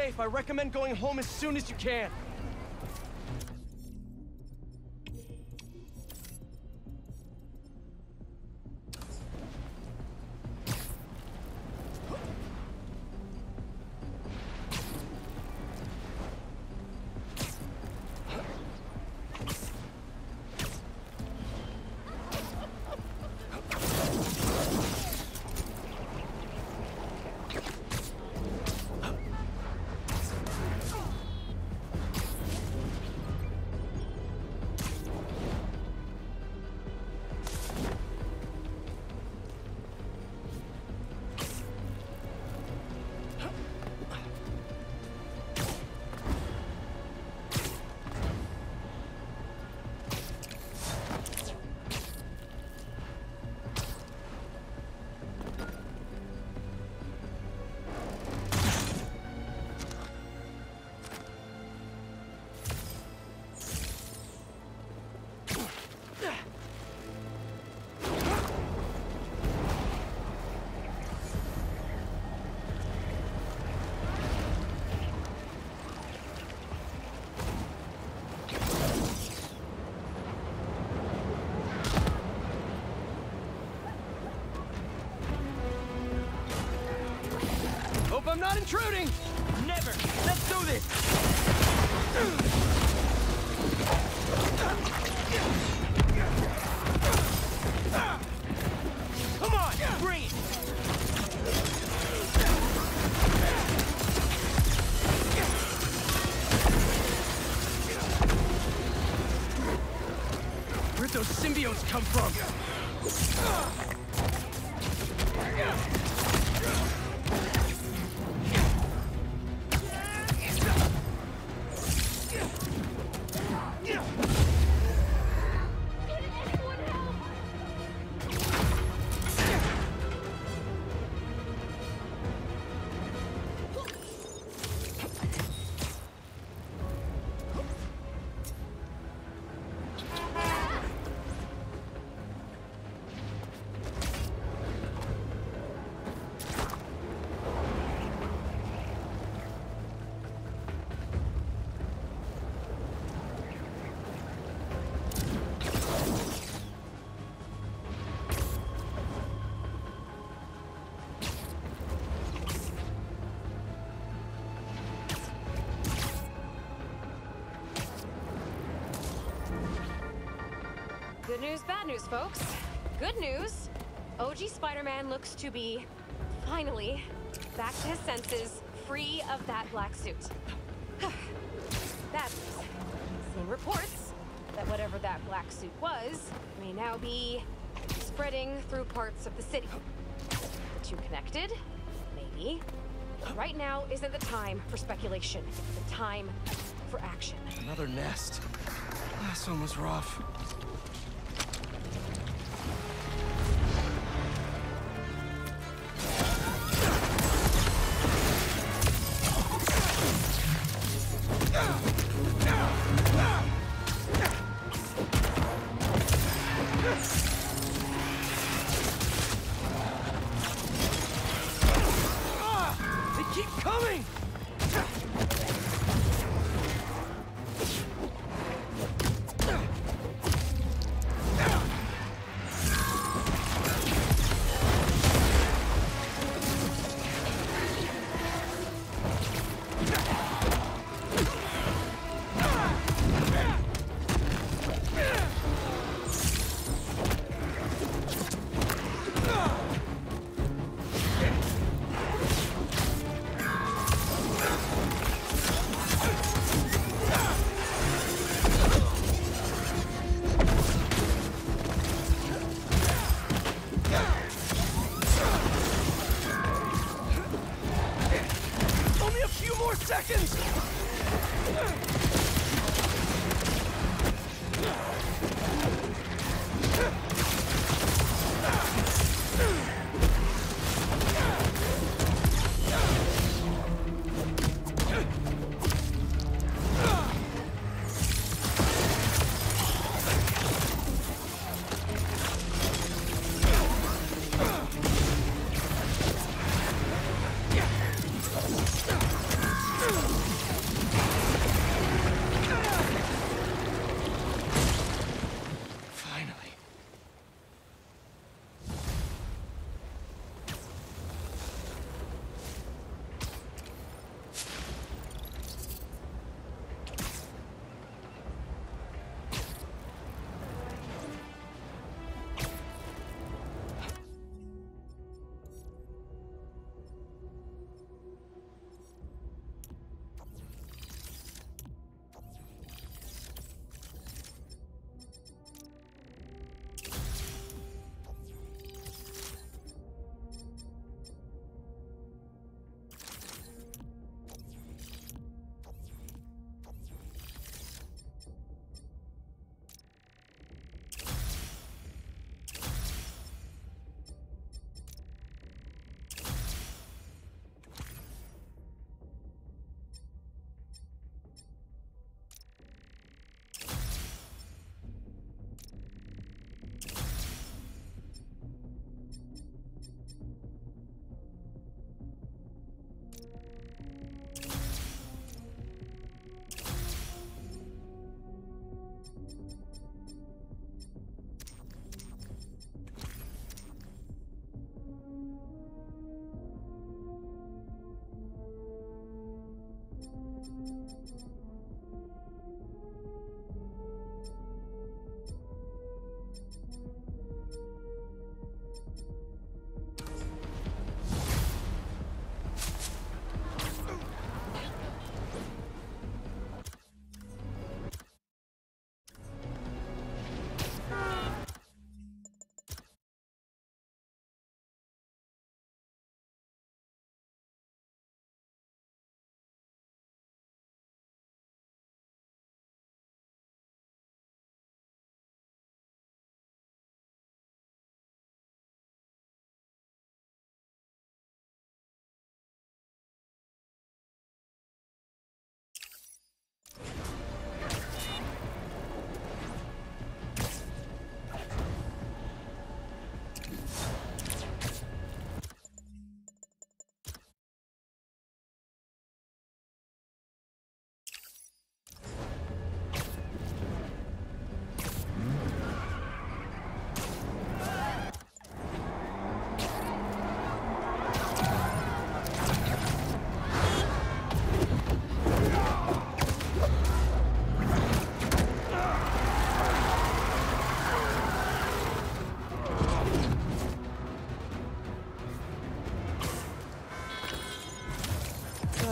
safe, I recommend going home as soon as you can. Intruding! Never! Let's do this! Come on! Bring it! Where'd those symbiotes come from? Good news, bad news, folks. Good news. OG Spider-Man looks to be, finally, back to his senses, free of that black suit. news. Seen reports that whatever that black suit was may now be spreading through parts of the city. The two connected? Maybe. Right now isn't the time for speculation. It's the time for action. Another nest. Last one was rough.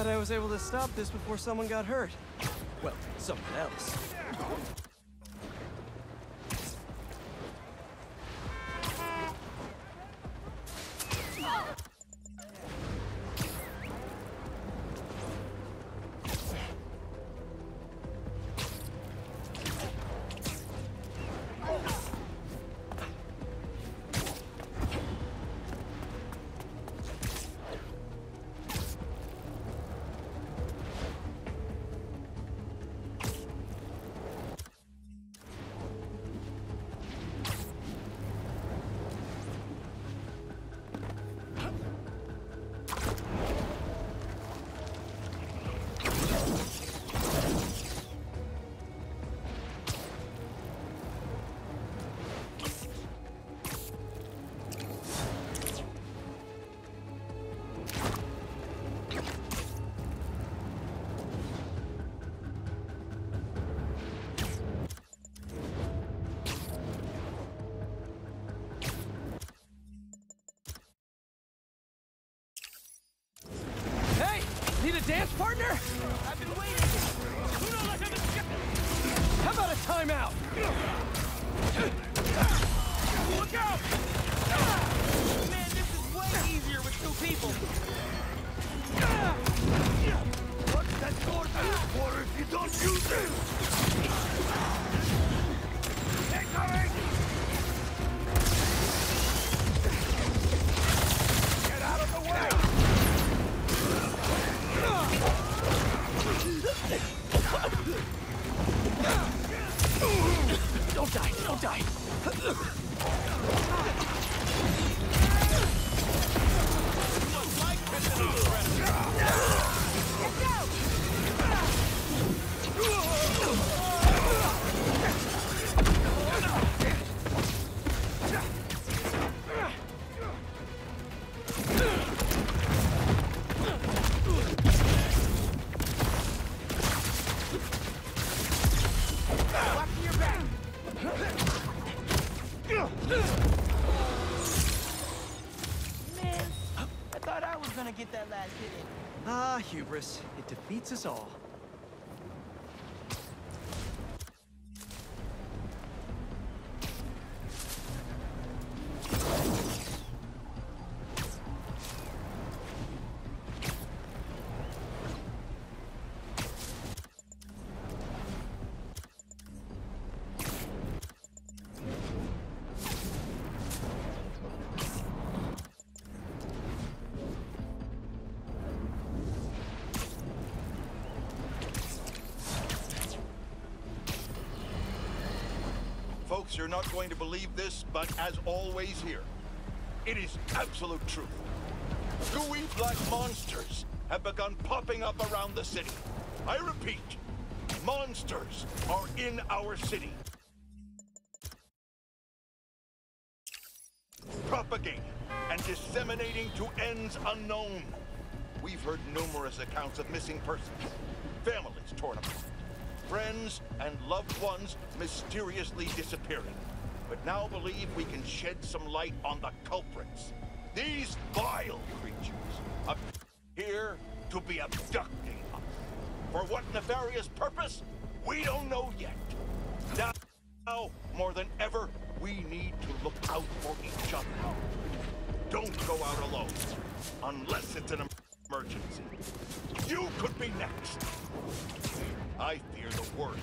I was able to stop this before someone got hurt. Well, someone else. Dance partner? I've been waiting! How about a timeout? Look out! Man, this is way easier with two people. What's that sword for if you don't use it? Get out of the way! Don't die! Don't die! It defeats us you're not going to believe this, but as always here, it is absolute truth. Gooey black monsters have begun popping up around the city. I repeat, monsters are in our city. Propagating and disseminating to ends unknown. We've heard numerous accounts of missing persons, families torn apart, friends and loved ones mysteriously disappearing. But now believe we can shed some light on the culprits. These vile creatures here to be abducting us. For what nefarious purpose? We don't know yet. Now, more than ever, we need to look out for each other. Don't go out alone, unless it's an emergency. You could be next. I fear the worst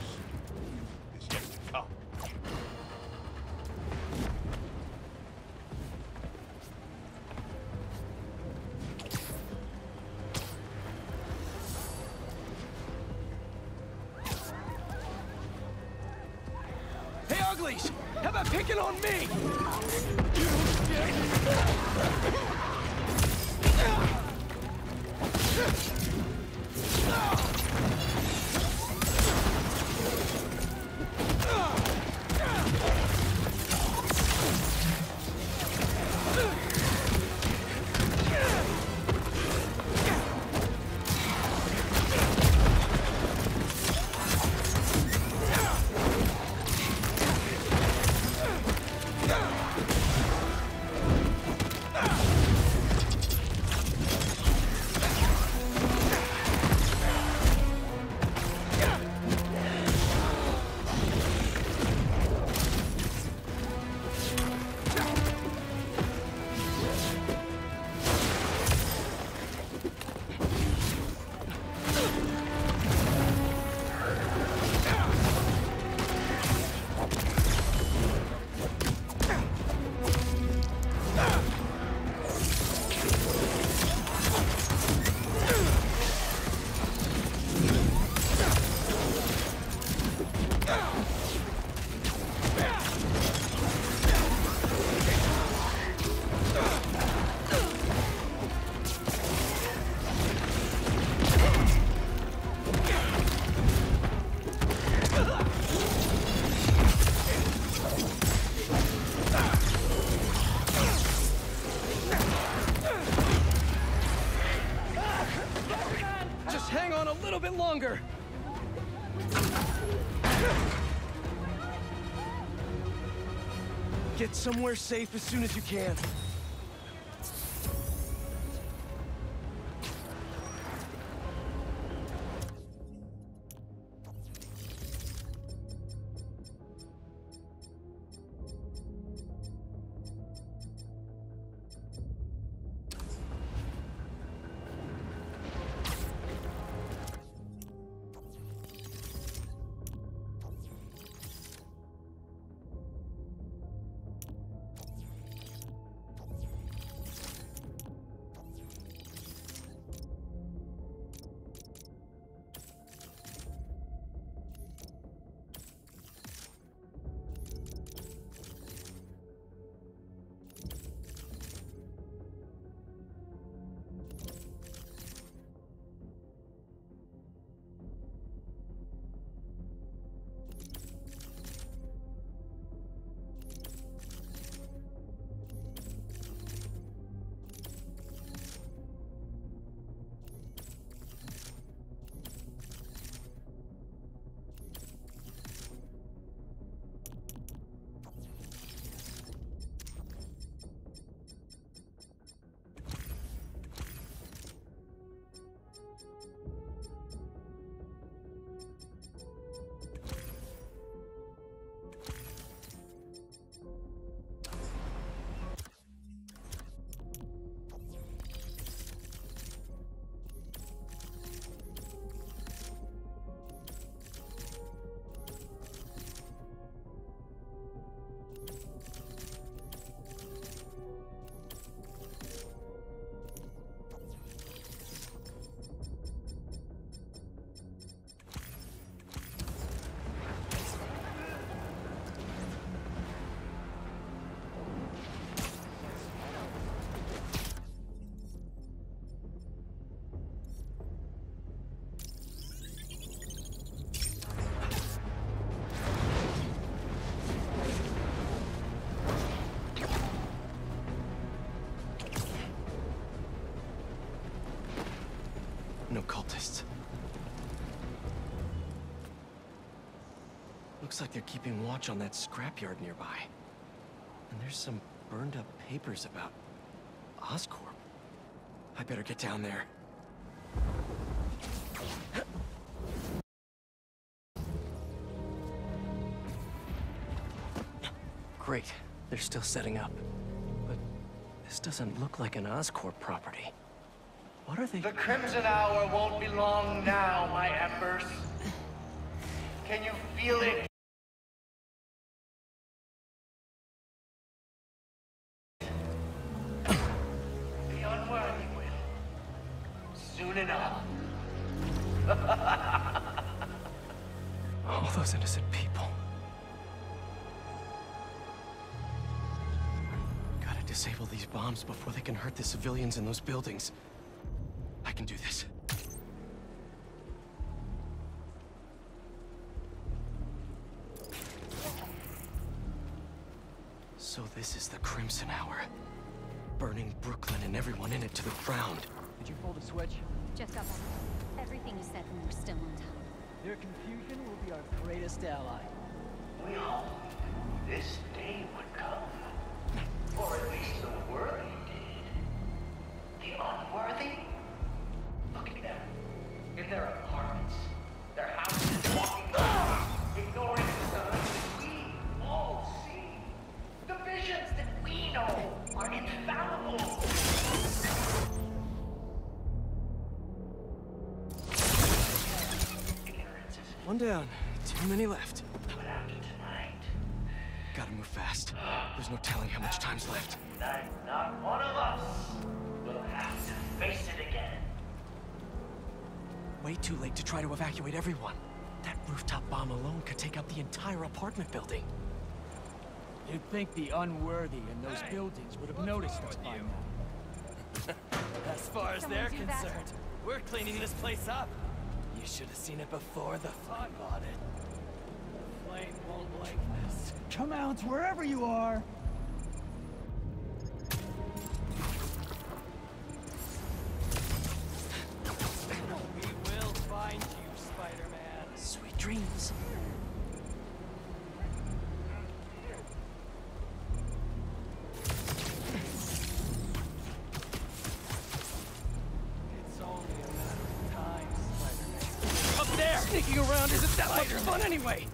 somewhere safe as soon as you can. Looks like they're keeping watch on that scrapyard nearby. And there's some burned up papers about Oscorp. I better get down there. Great. They're still setting up. But this doesn't look like an Oscorp property. What are they... The Crimson Hour won't be long now, my embers. Can you feel it? Civilians in those buildings. Down. Too many left. but after tonight. Gotta move fast. There's no telling how much time's left. Tonight, not one of us will have to face it again. Way too late to try to evacuate everyone. That rooftop bomb alone could take out the entire apartment building. You'd think the unworthy in those buildings would have noticed us by now. As far as Someone they're do that. concerned, we're cleaning this place up. You should have seen it before the fog bought it. The Flame won't like this. Come out wherever you are! Fun anyway?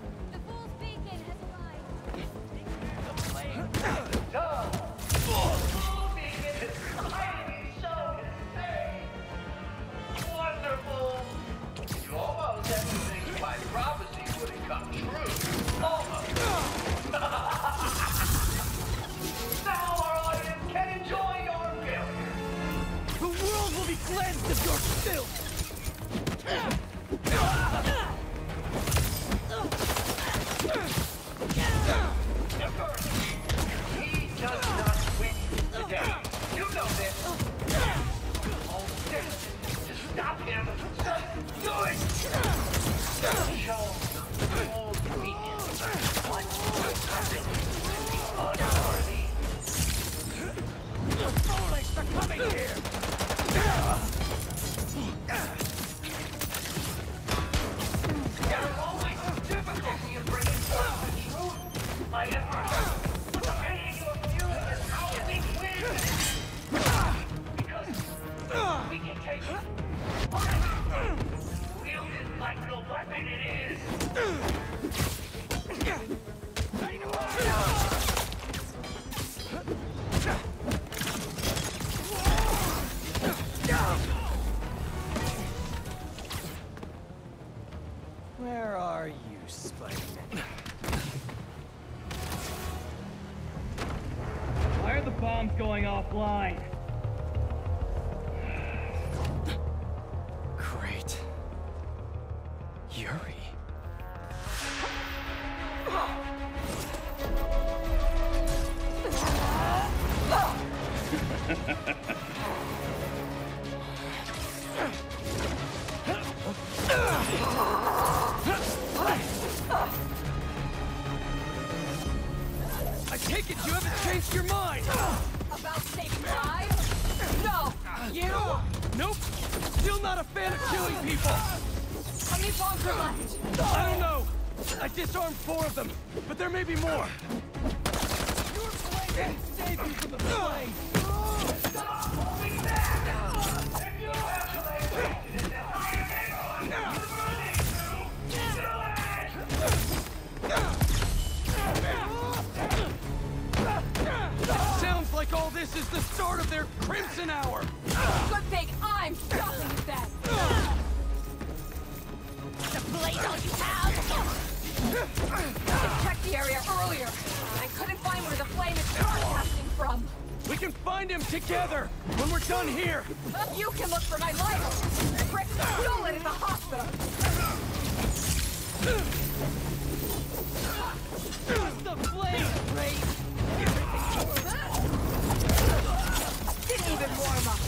here! You can look for my life! Rick stolen in the hospital! What's the flame, Ray? Didn't even warm up!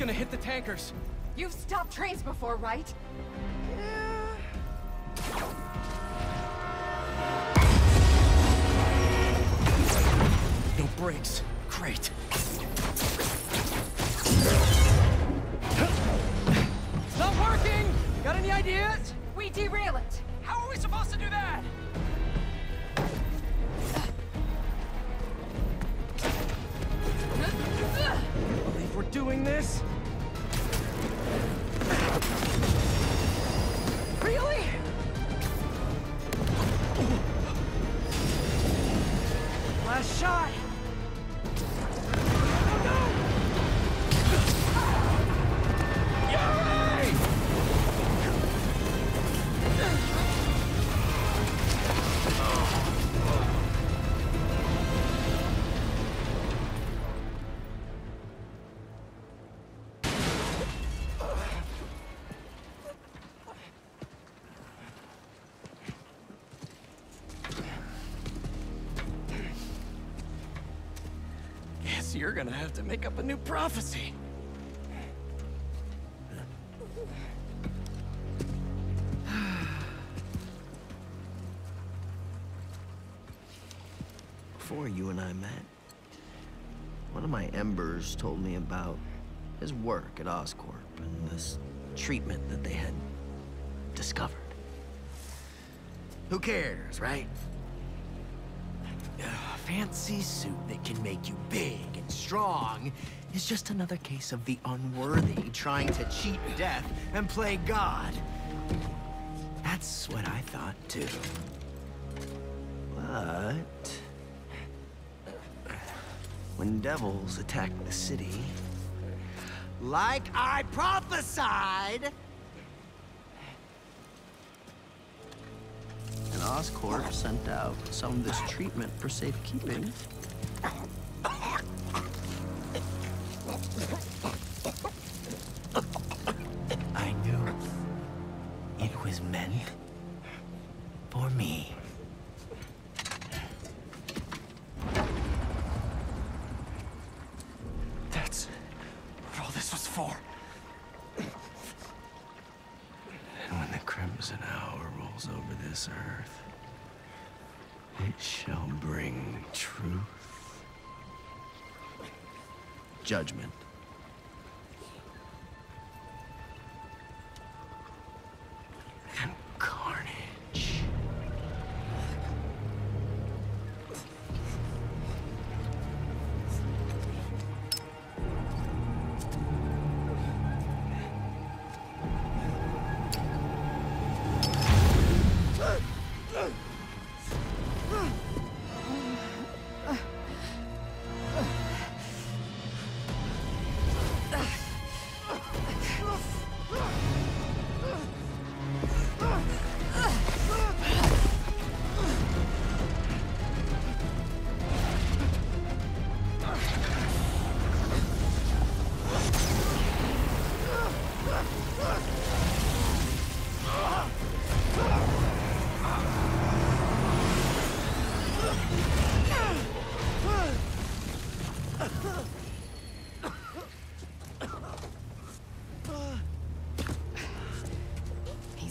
gonna hit the tankers. You've stopped trains before, right? Yeah. No brakes. Great. It's not working! Got any ideas? We derail it. How are we supposed to do that? Doing this? Really? Last shot! Gonna have to make up a new prophecy. Before you and I met, one of my embers told me about his work at Oscorp and this treatment that they had discovered. Who cares, right? A fancy suit that can make you big strong is just another case of the unworthy trying to cheat death and play God. That's what I thought too. But when devils attack the city, like I prophesied, and Oscorp sent out some of this treatment for safekeeping.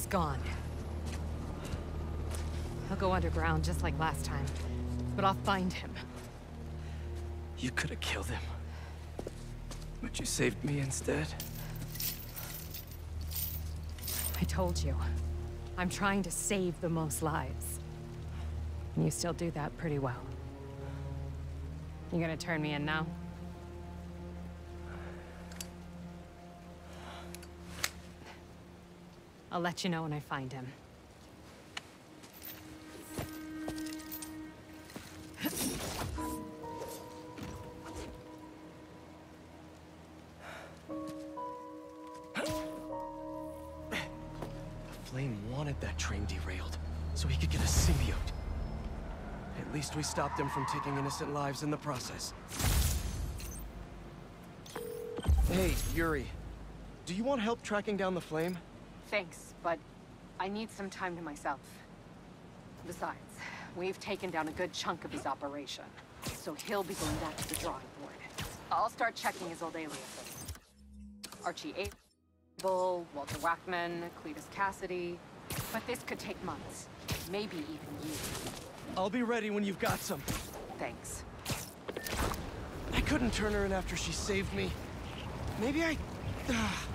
Gone. He'll go underground just like last time. But I'll find him. You could have killed him. But you saved me instead. I told you. I'm trying to save the most lives. And you still do that pretty well. You gonna turn me in now? I'll let you know when I find him. The flame wanted that train derailed, so he could get a symbiote. At least we stopped him from taking innocent lives in the process. Hey, Yuri. Do you want help tracking down the flame? Thanks, but I need some time to myself. Besides, we've taken down a good chunk of his operation, so he'll be going back to the drawing board. I'll start checking his old aliases. Archie Abel, Walter Wackman, Cletus Kasady. But this could take months, maybe even years. I'll be ready when you've got some. Thanks. I couldn't turn her in after she saved me. Maybe I... Ah.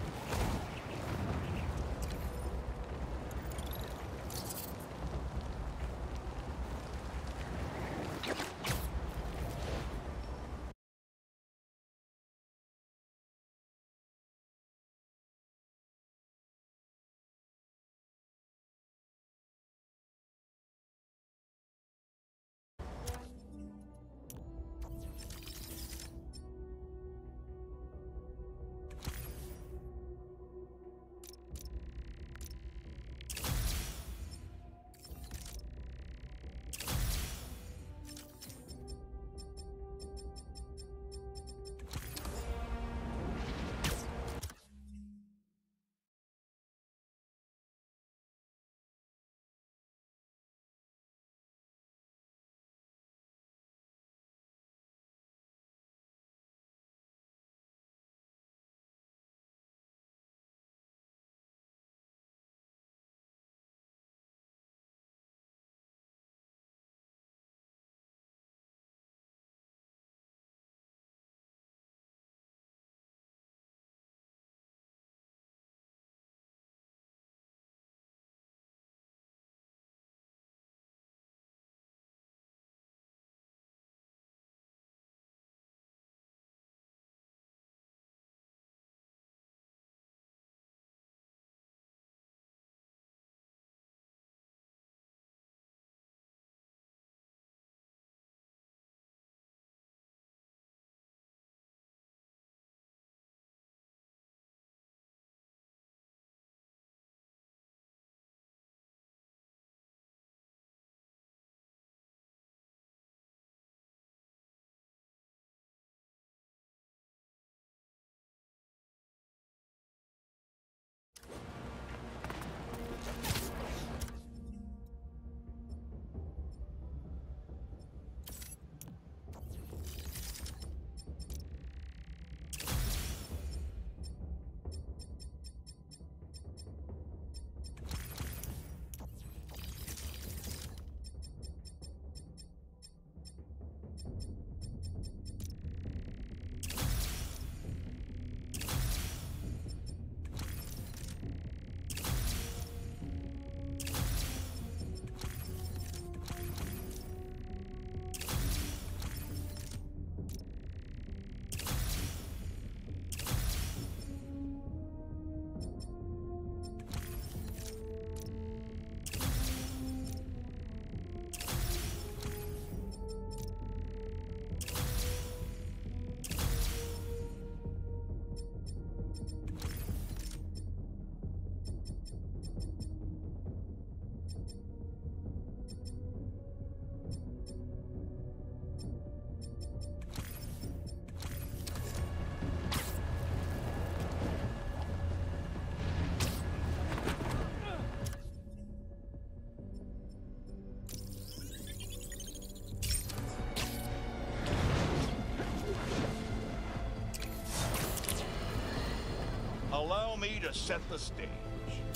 Me to set the stage.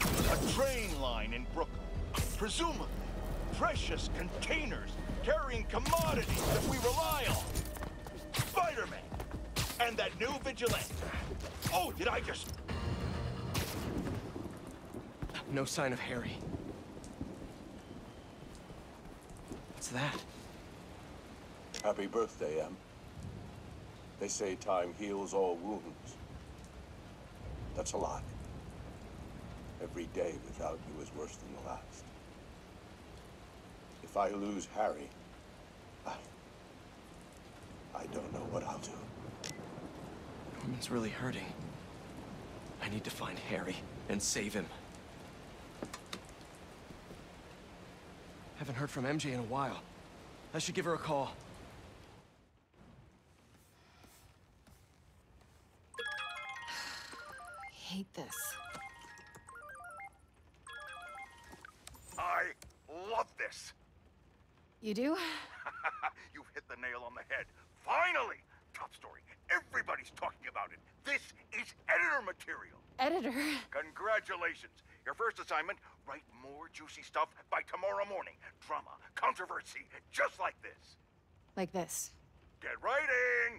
A train line in Brooklyn. Presumably, precious containers carrying commodities that we rely on. Spider-Man! And that new vigilante. Oh, did I just... No sign of Harry. What's that? Happy birthday, Em. They say time heals all wounds. That's a lie. Every day without you is worse than the last. If I lose Harry, I... I don't know what I'll do. Norman's really hurting. I need to find Harry and save him. Haven't heard from MJ in a while. I should give her a call. Hate this. I love this. You do? You've hit the nail on the head. Finally! Top story. Everybody's talking about it. This is editor material. Editor? Congratulations. Your first assignment, write more juicy stuff by tomorrow morning. Drama, controversy, just like this. Like this. Get writing!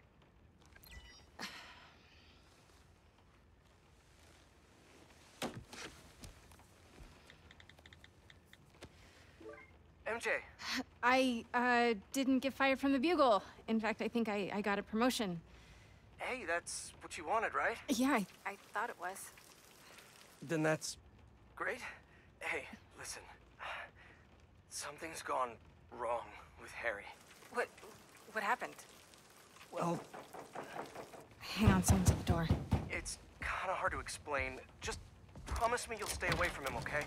MJ! I, uh, didn't get fired from the Bugle. In fact, I think I, I got a promotion. Hey, that's what you wanted, right? Yeah, I, I thought it was. Then that's great. Hey, listen. Something's gone wrong with Harry. What, what happened? Well, Hang on, someone's at the door. it's kind of hard to explain. Just promise me you'll stay away from him, okay?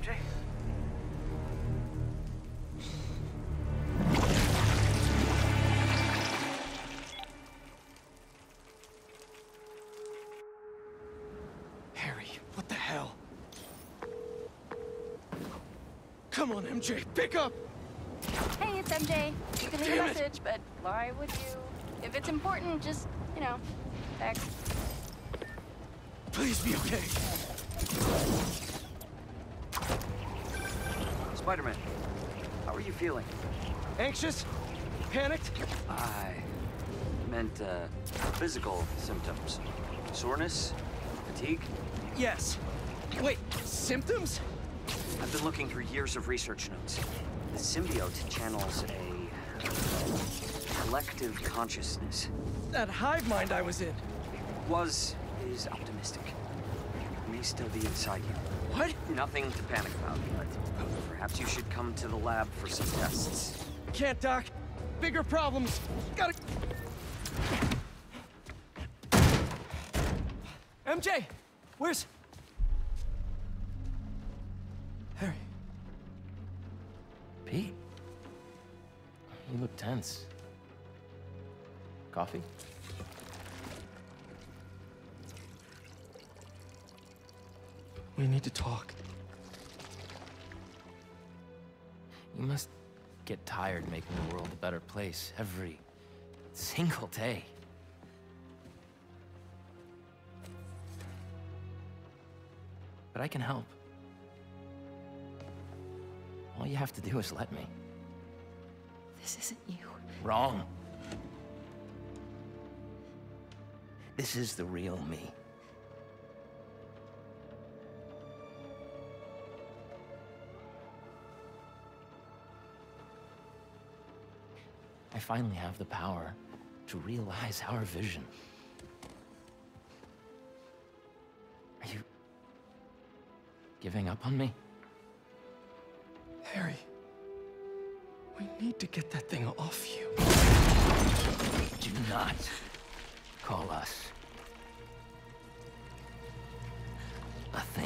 MJ? Come on, MJ, pick up! Hey, it's MJ. You can leave a message, but why would you? If it's important, just, you know, text. Please be okay. Spider-Man, how are you feeling? Anxious? Panicked? I meant, uh, physical symptoms. Soreness? Fatigue? Yes. Wait, symptoms? I've been looking through years of research notes. The symbiote channels a collective consciousness. That hive mind I was in. Was is optimistic. May still be inside you. What? Nothing to panic about, but perhaps you should come to the lab for some tests. Can't, Doc. Bigger problems. Gotta... MJ! Where's... Coffee? We need to talk. You must get tired making the world a better place every single day. But I can help. All you have to do is let me. This isn't you. Wrong. This is the real me. I finally have the power to realize our vision. Are you giving up on me? Harry. We need to get that thing off you. Do not call us a thing.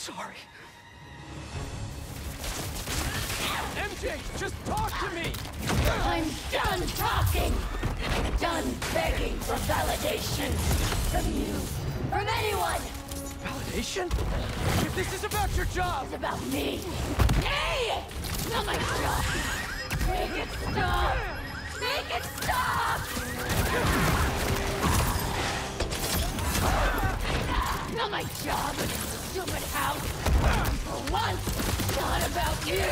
Sorry. MJ, just talk to me! I'm done talking! I'm done begging for validation! From you! From anyone! Validation? If this is about your job! It's about me! Hey! Not my job! Make it stop! Make it stop! Not my job! Stupid house! For once, not about you!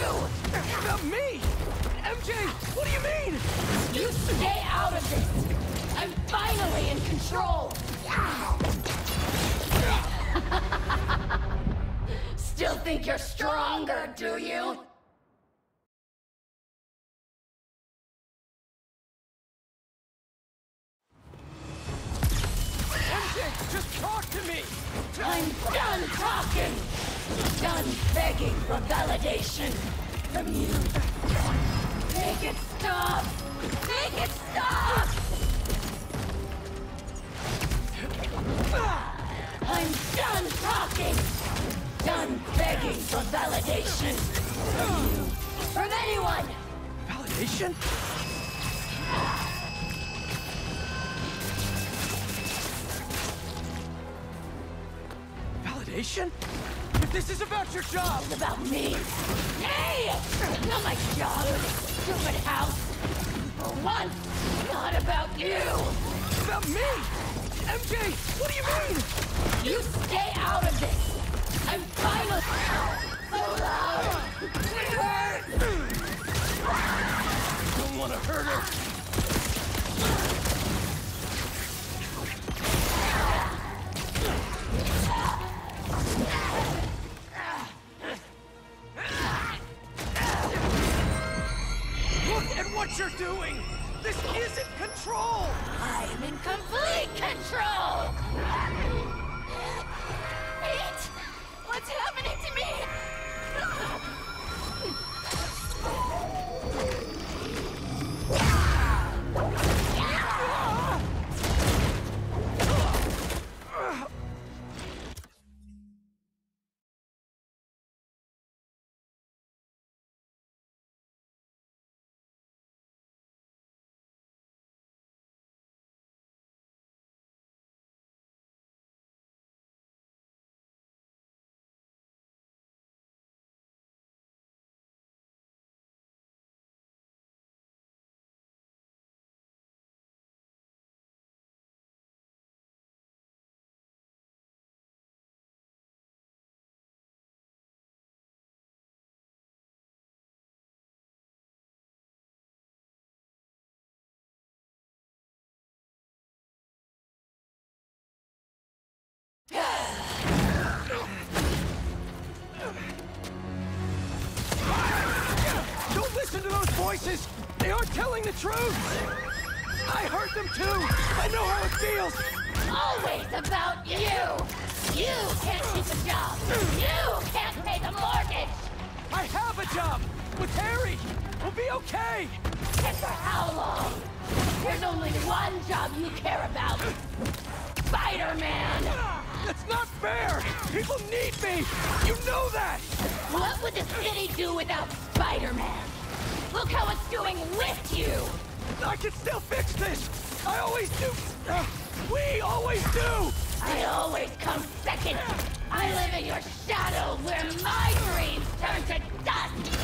About me? MJ, what do you mean? You stay out of this! I'm finally in control! Still think you're stronger, do you? MJ, just talk to me! I'm done talking! Done begging for validation from you. Make it stop! Make it stop! I'm done talking! Done begging for validation from you. From anyone! Validation? Validation? If this is about your job! It's about me! Hey! Not my job! Stupid house! For once, not about you! About me? MJ, what do you mean? You stay out of this! I'm finally... So loud! It hurts! Don't want to hurt her. Voices! They aren't telling the truth! I heard them too! I know how it feels! Always about you! You can't keep a job! You can't pay the mortgage! I have a job! With Harry! We'll be okay! And for how long? There's only one job you care about! Spider-Man! That's not fair! People need me! You know that! What would the city do without Spider-Man? Look how it's doing with you! I can still fix this! I always do! Uh, we always do! I always come second! I live in your shadow where my dreams turn to dust!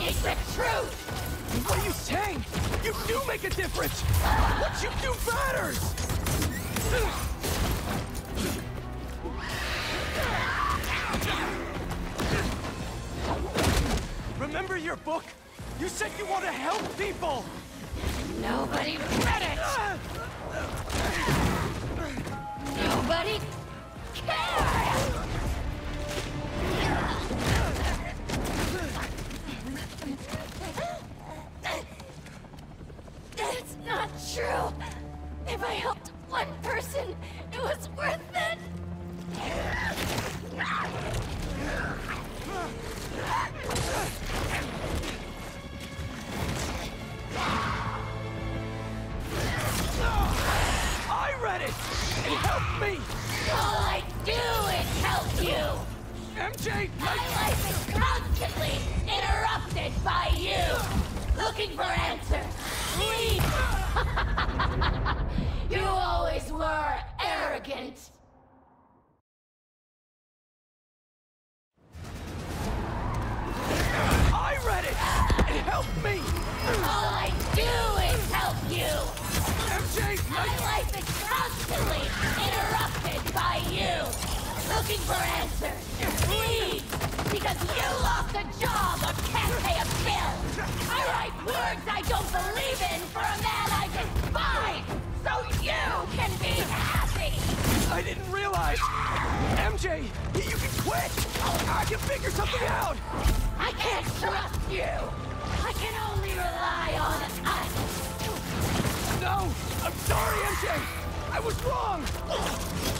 It's the truth! What are you saying? You do make a difference! What you do matters! Remember your book? You said you want to help people! Nobody read it! Nobody cares! That's not true! If I helped one person, it was worth it! I read it! It helped me! All I do is help you! MJ! My life is constantly interrupted by you! Looking for answers! Please! you always were arrogant! I read it! Helped me! My life is constantly interrupted by you! Looking for answers! Leave! Because you lost a job or can't pay a bill! I write words I don't believe in for a man I despise! So you can be happy! I didn't realize! MJ, you can quit! I can figure something out! I can't trust you! I can only rely on us! No! I'm sorry, MJ! I was wrong!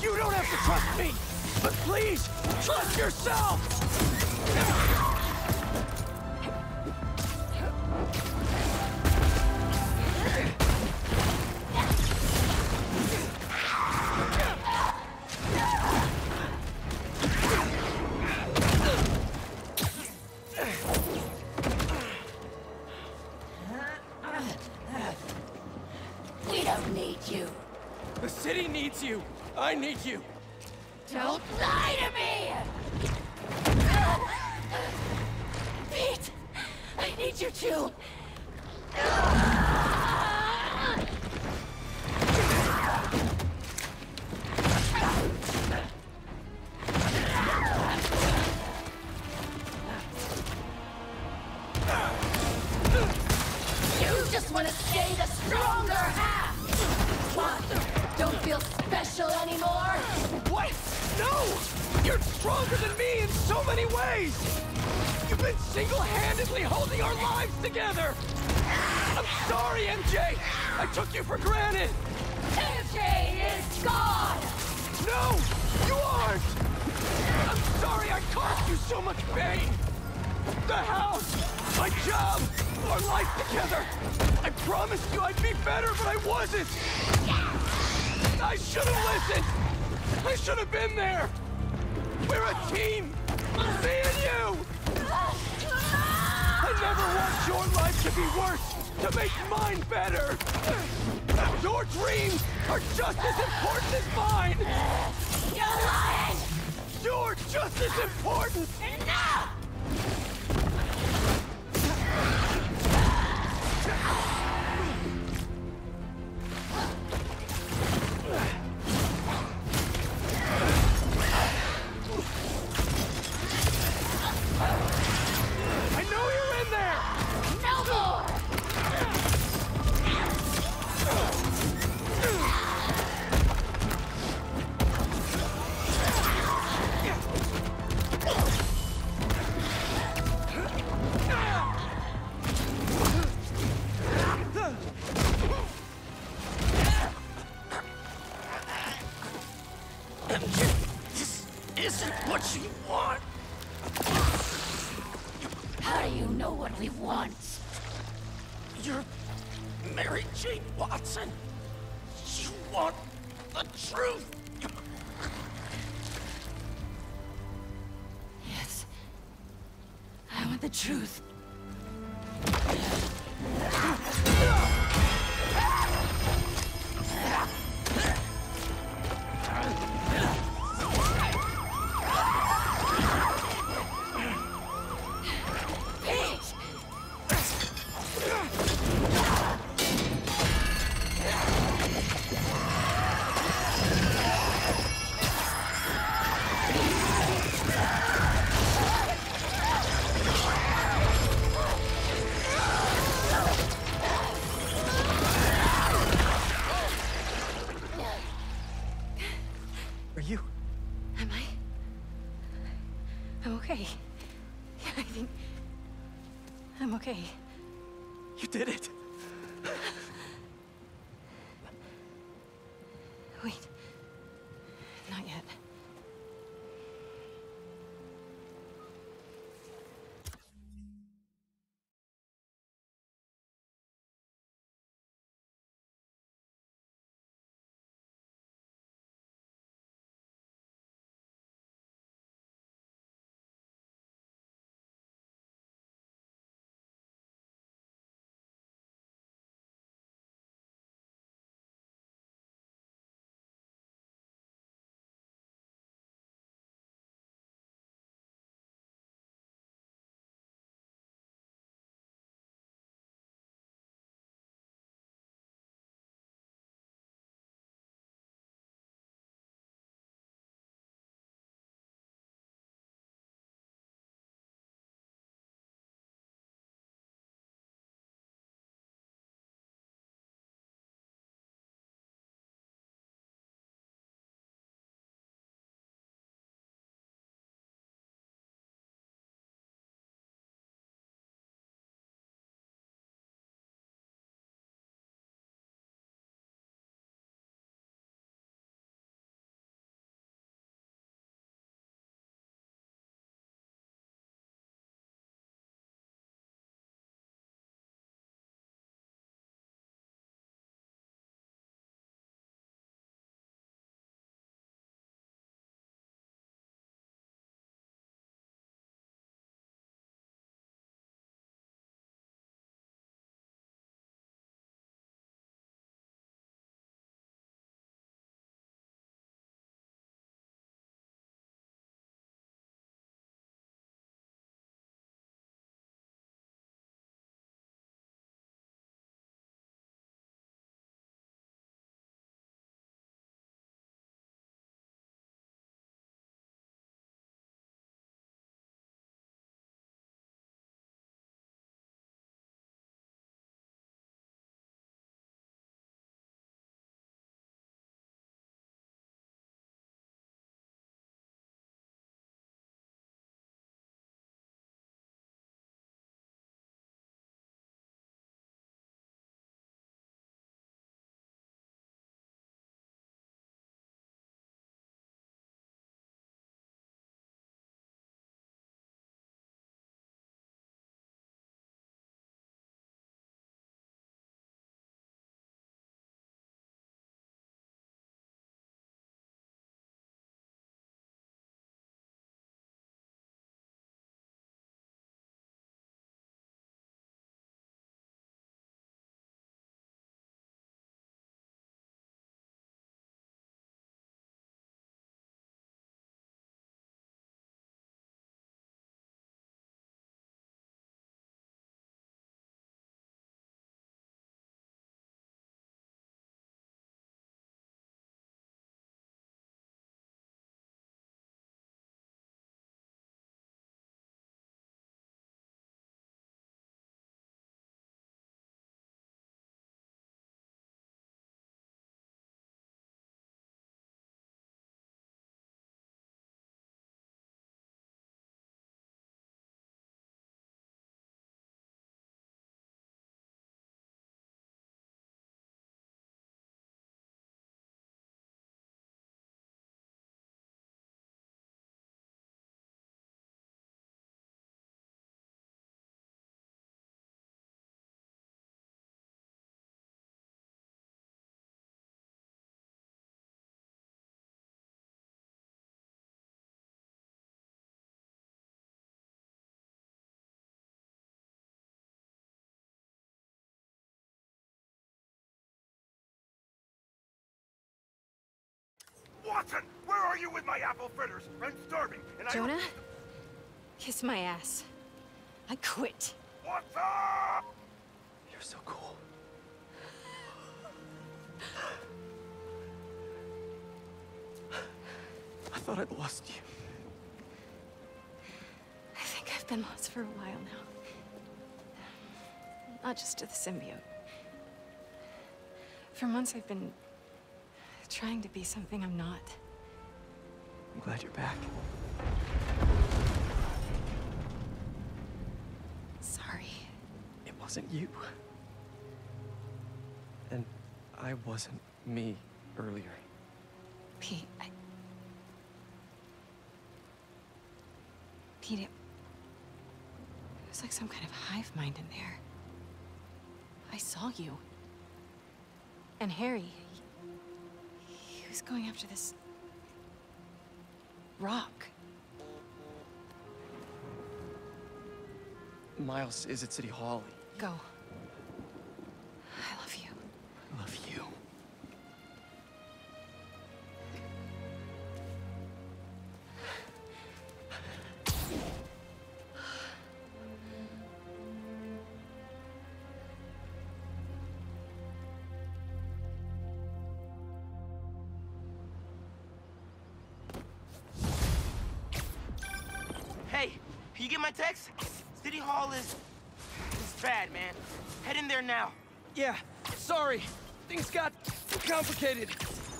You don't have to trust me! But please, trust yourself! We're a team! Me and you! I never want your life to be worse to make mine better! Your dreams are just as important as mine! You're lying! You're just as important! Enough! Watson, where are you with my apple fritters? I'm starving, and Jonah? Kiss my ass. I quit. I... Watson! You're so cool. I thought I'd lost you. I think I've been lost for a while now. Not just to the symbiote. For months I've been trying to be something I'm not. I'm glad you're back. Sorry. It wasn't you. And I wasn't me earlier. Pete, I... Pete, it... it was like some kind of hive mind in there. I saw you. And Harry, he going after this... rock. Miles is at City Hall. Go. Yeah, sorry. Things got complicated.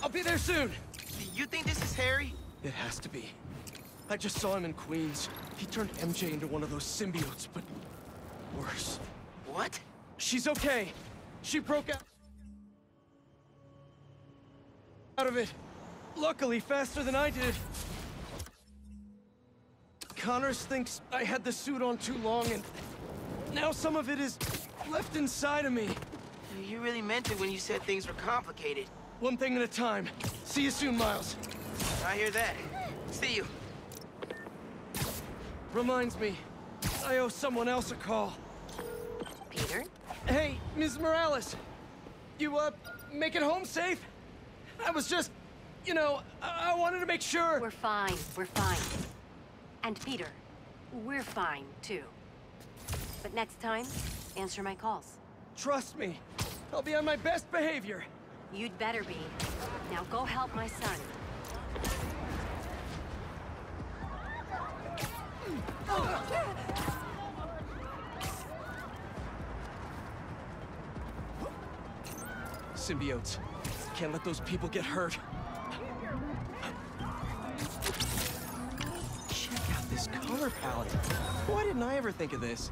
I'll be there soon. You think this is Harry? It has to be. I just saw him in Queens. He turned MJ into one of those symbiotes, but worse. What? She's okay. She broke out out of it. Luckily, faster than I did. Connors thinks I had the suit on too long, and now some of it is left inside of me. You really meant it when you said things were complicated. One thing at a time. See you soon, Miles. I hear that. See you. Reminds me, I owe someone else a call. Peter? Hey, Ms. Morales. You, uh, make it home safe? I was just, you know, I, I wanted to make sure. We're fine. We're fine. And Peter, we're fine, too. But next time, answer my calls. Trust me. I'll be on my best behavior. You'd better be. Now go help my son. Symbiotes. Can't let those people get hurt. Check out this color palette. Why didn't I ever think of this?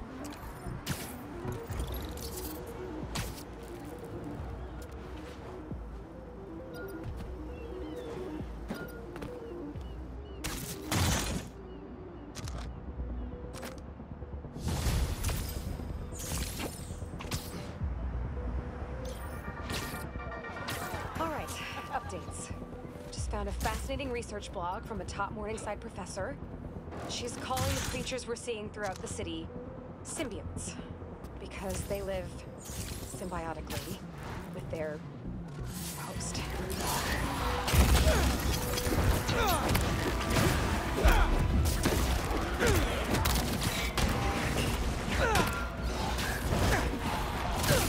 Research blog from a top Morningside professor. She's calling the creatures we're seeing throughout the city symbiotes because they live symbiotically with their host.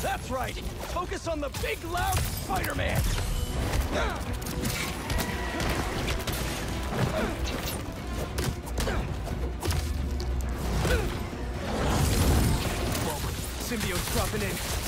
That's right. Focus on the big, loud Spider-Man. Dropping in.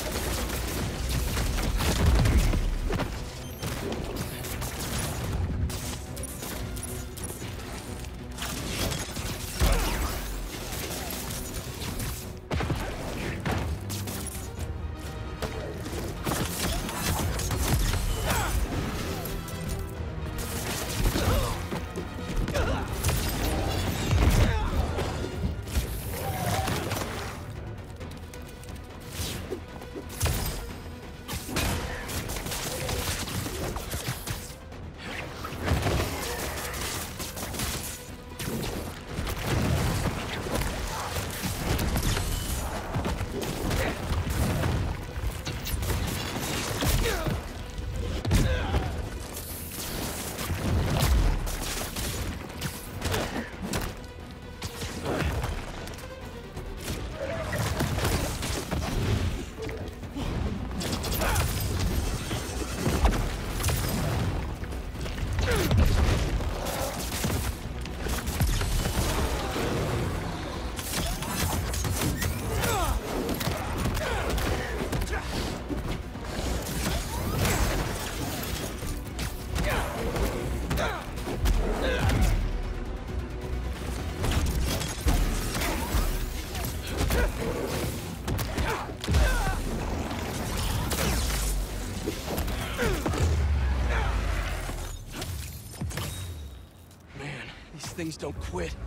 Things don't quit.